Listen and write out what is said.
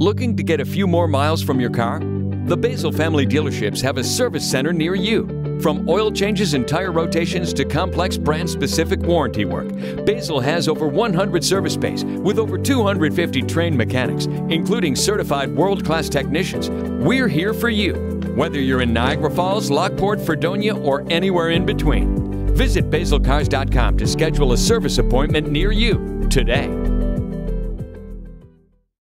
Looking to get a few more miles from your car? The Basil family dealerships have a service center near you. From oil changes and tire rotations to complex brand specific warranty work, Basil has over 100 service bays with over 250 trained mechanics, including certified world class technicians. We're here for you, whether you're in Niagara Falls, Lockport, Fredonia, or anywhere in between. Visit basilcars.com to schedule a service appointment near you today.